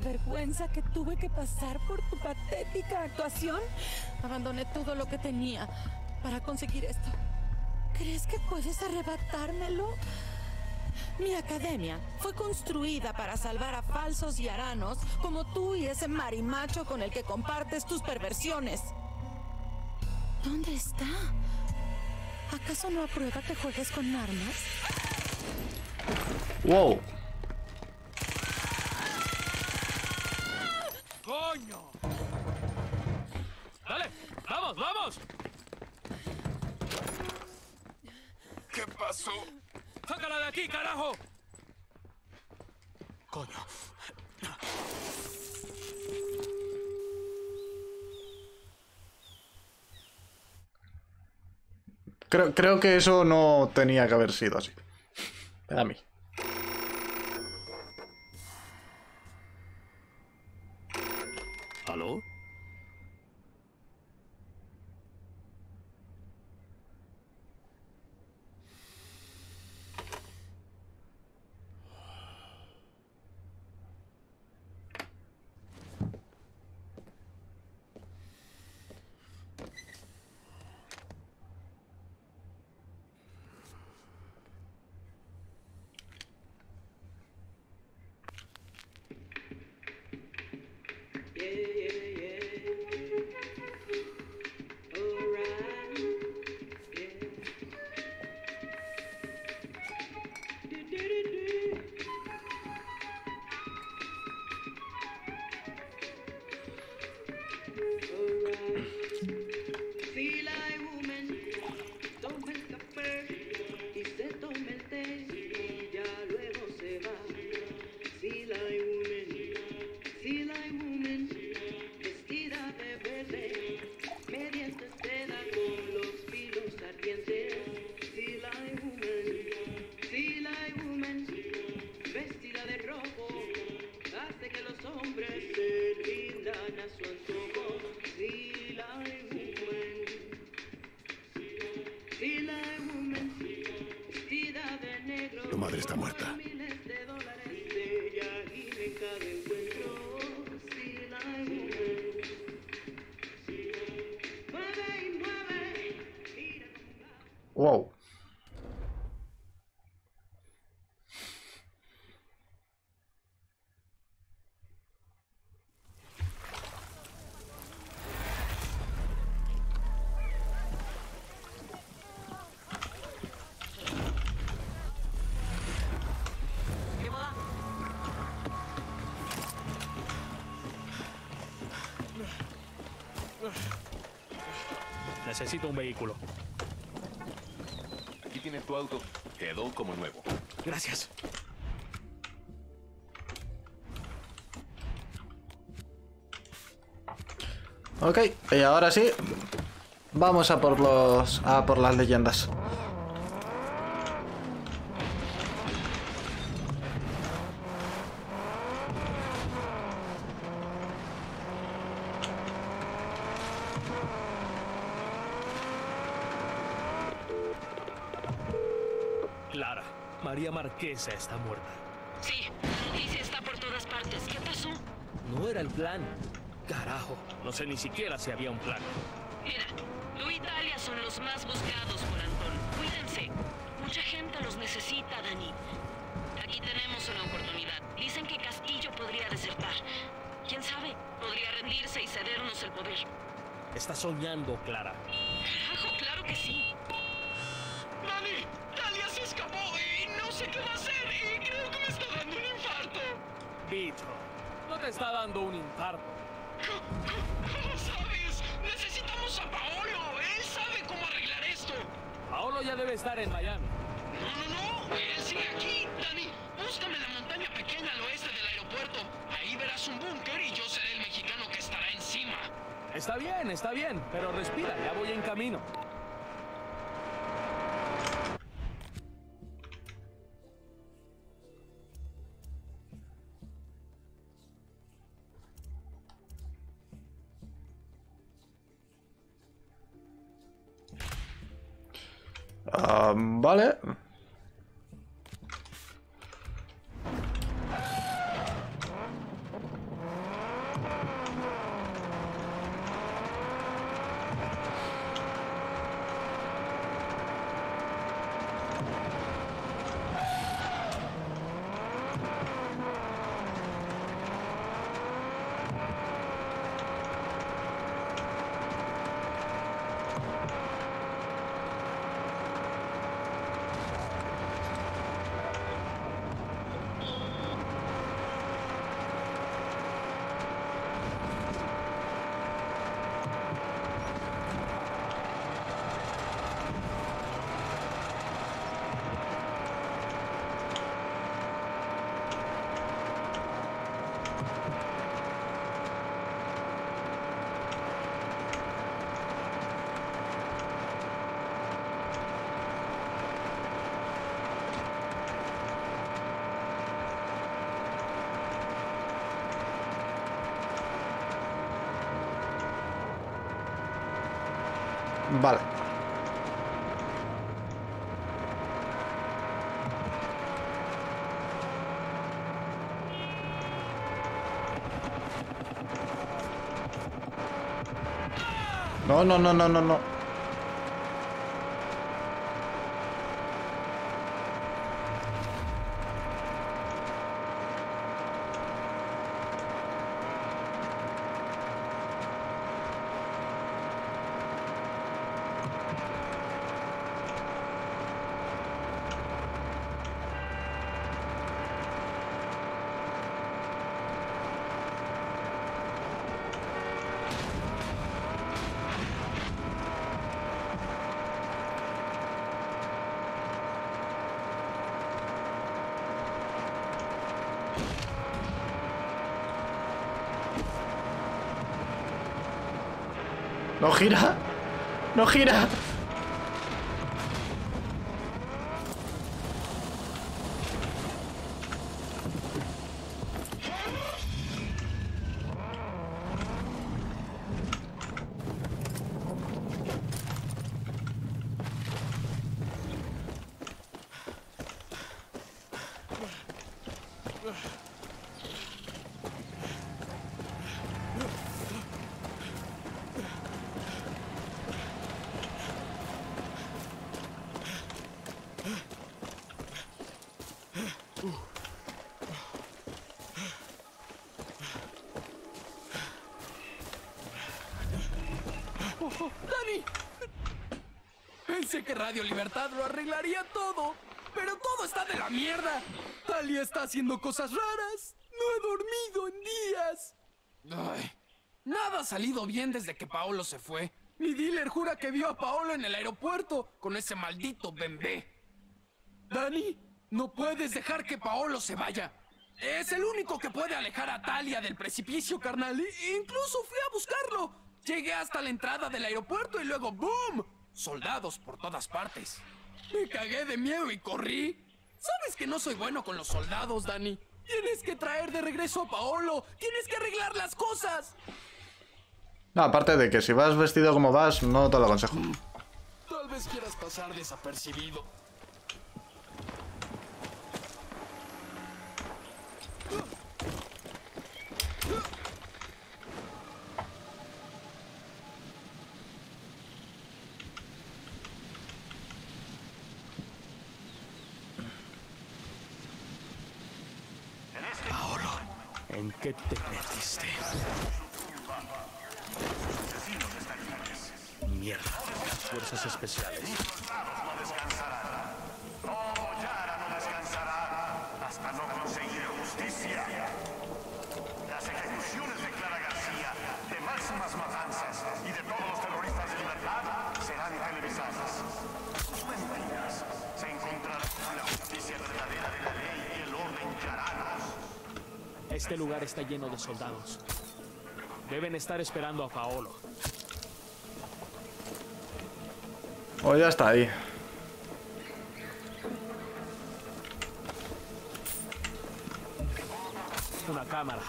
vergüenza que tuve que pasar por tu patética actuación, abandoné todo lo que tenía para conseguir esto. ¿Crees que puedes arrebatármelo? Mi academia fue construida para salvar a falsos y aranos como tú y ese marimacho con el que compartes tus perversiones. ¿Dónde está? ¿Acaso no aprueba que juegues con armas? Wow. ¡Coño! ¡Dale! ¡Vamos, vamos! ¿Qué pasó? ¡Sácala de aquí, carajo! Coño. Creo, creo que eso no tenía que haber sido así. A mí. Necesito un vehículo. Aquí tienes tu auto. Quedó como nuevo. Gracias. Ok, y ahora sí. Vamos a por los. a por las leyendas. Clara, Marquesa está muerta. Sí, noticia está por todas partes. ¿Qué pasó? No era el plan. Carajo, no sé ni siquiera si había un plan. Mira, y Italia son los más buscados por Antón. Cuídense. Mucha gente los necesita, Dani. Aquí tenemos una oportunidad. Dicen que Castillo podría desertar. ¿Quién sabe? Podría rendirse y cedernos el poder. Está soñando, Clara. Carajo, claro que sí. ¡Dani! ¡Talia se escapó y no sé qué va a hacer! Bicho, no te está dando un infarto. ¿Cómo sabes? Necesitamos a Paolo. Él sabe cómo arreglar esto. Paolo ya debe estar en Miami. No, no, no. Él sigue aquí. Dani, búscame la montaña pequeña al oeste del aeropuerto. Ahí verás un búnker y yo seré el mexicano que estará encima. Está bien, está bien, pero respira, ya voy en camino. ale vale. No, no, no, no, no, no. No gira. No gira. ¡Dani! Pensé que Radio Libertad lo arreglaría todo, pero todo está de la mierda. Talia está haciendo cosas raras. No he dormido en días. Ay, nada ha salido bien desde que Paolo se fue. Mi dealer jura que vio a Paolo en el aeropuerto con ese maldito bembé. Dani, no puedes dejar que Paolo se vaya. Es el único que puede alejar a Talia del precipicio, carnal. E- incluso fui a buscarlo. Llegué hasta la entrada del aeropuerto y luego ¡boom! Soldados por todas partes. Me cagué de miedo y corrí. Sabes que no soy bueno con los soldados, Dani. Tienes que traer de regreso a Paolo. Tienes que arreglar las cosas. No, aparte de que si vas vestido como vas, no te lo aconsejo. Tal vez quieras pasar desapercibido. ¿En qué te metiste? Mierda. Fuerzas especiales. Este lugar está lleno de soldados. Deben estar esperando a Paolo. O ya está ahí. Una cámara.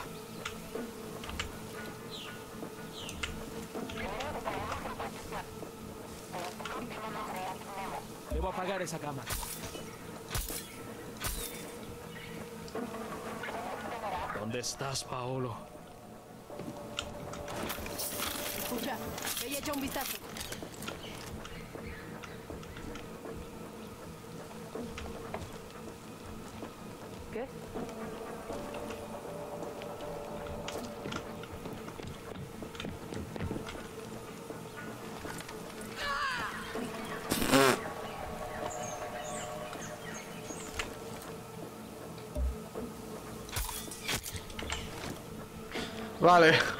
Debo apagar esa cámara. Estás, Paolo? Escucha, ve y echa un vistazo. ¿Qué? Que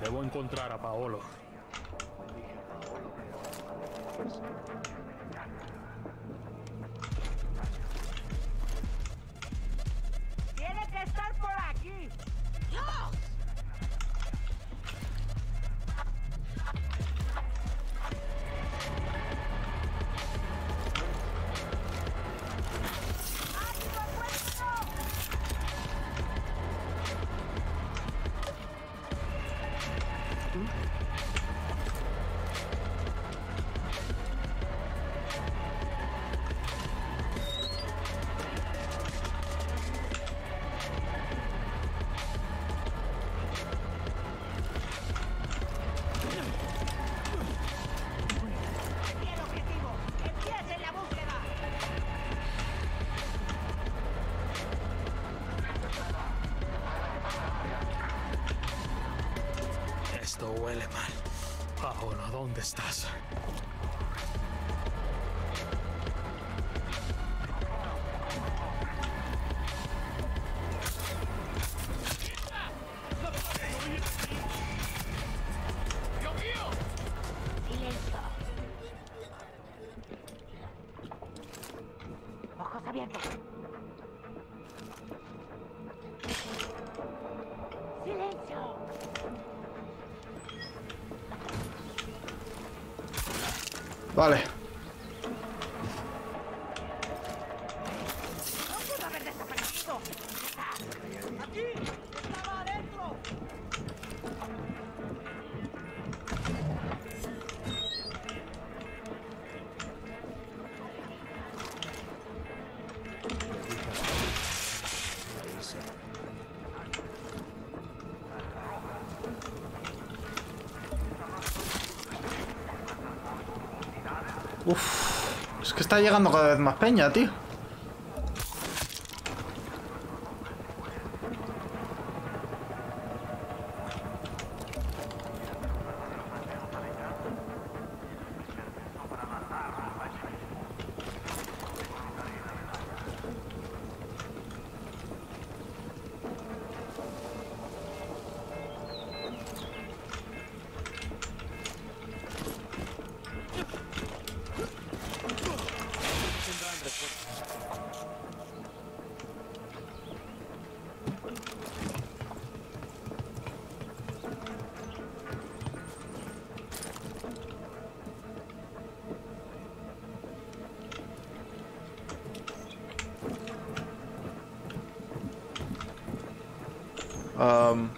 Debo encontrar a Paolo. Esto huele mal. Paolo, ¿dónde estás? Vale. Está llegando cada vez más peña, tío. Am.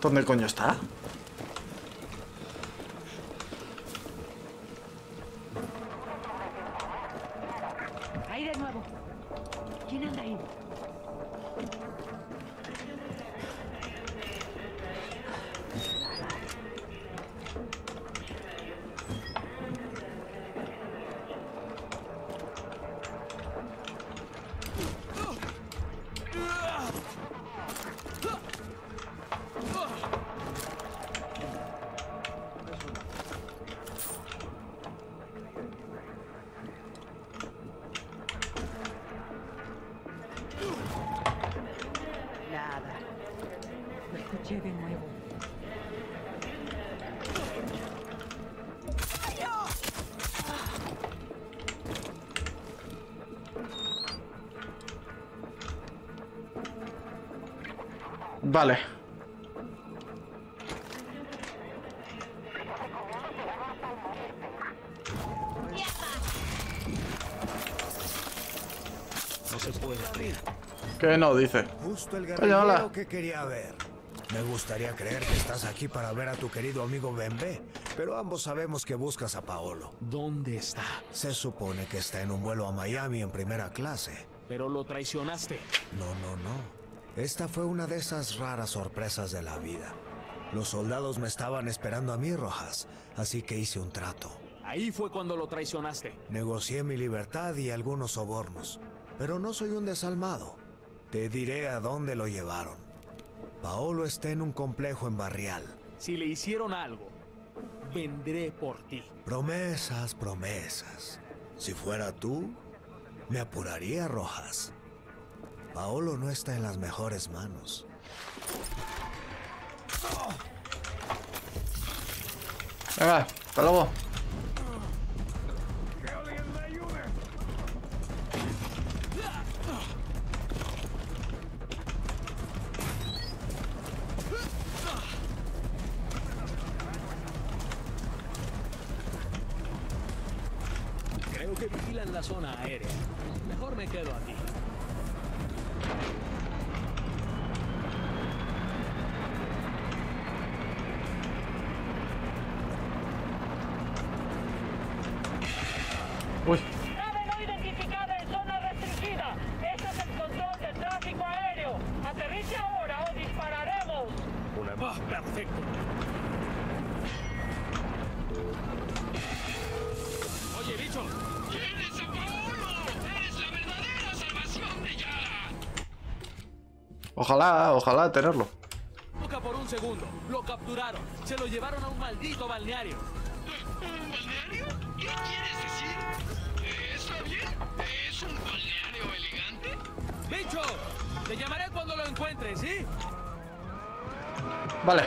¿Dónde coño está? Vale. No se puede abrir. ¿Qué no dice? Justo el Oye, guerrillero hola. que quería ver. Me gustaría creer que estás aquí para ver a tu querido amigo Bembe, pero ambos sabemos que buscas a Paolo. ¿Dónde está? Se supone que está en un vuelo a Miami en primera clase. Pero lo traicionaste. No, no, no. Esta fue una de esas raras sorpresas de la vida. Los soldados me estaban esperando a mí, Rojas, así que hice un trato. Ahí fue cuando lo traicionaste. Negocié mi libertad y algunos sobornos, pero no soy un desalmado. Te diré a dónde lo llevaron. Paolo está en un complejo en Barrial. Si le hicieron algo, vendré por ti. Promesas, promesas. Si fuera tú, me apuraría, Rojas. Paolo no está en las mejores manos. Venga, hasta luego. Creo que vigilan la zona aérea. Mejor me quedo aquí. Ojalá, ojalá tenerlo. Por un segundo. Lo capturaron. Se lo llevaron a un maldito balneario. ¿Un balneario? ¿Qué quieres decir? ¿Está bien? ¿Es un balneario elegante? ¡Bicho! Te llamaré cuando lo encuentres, ¿sí? Vale.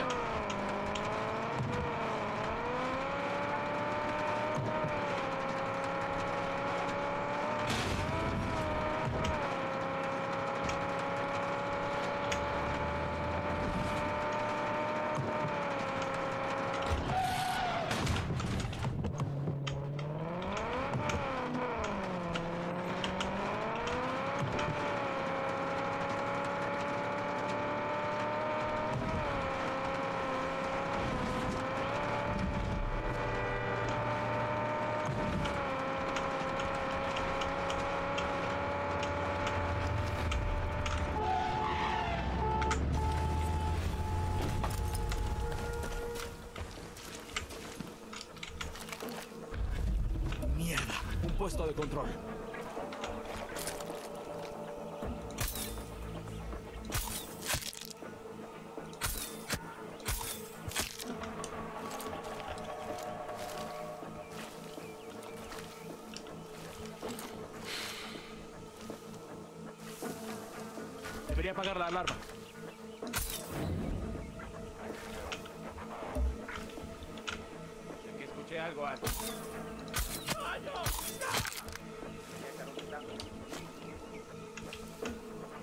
Mierda. Un puesto de control.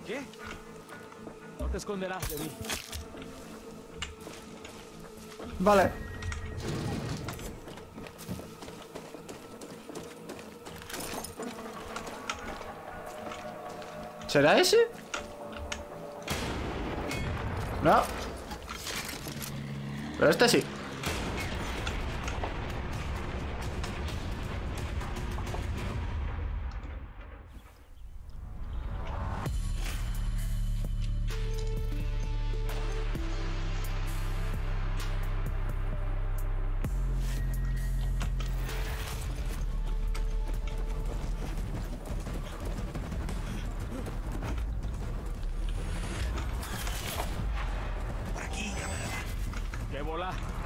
¿Qué? No te esconderás de mí. Vale. ¿Será ese? No. Pero este sí.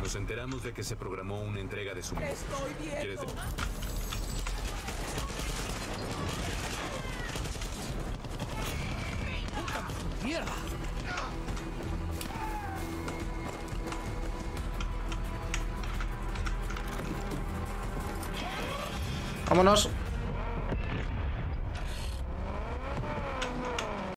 Nos enteramos de que se programó una entrega de. ¿Quieres de-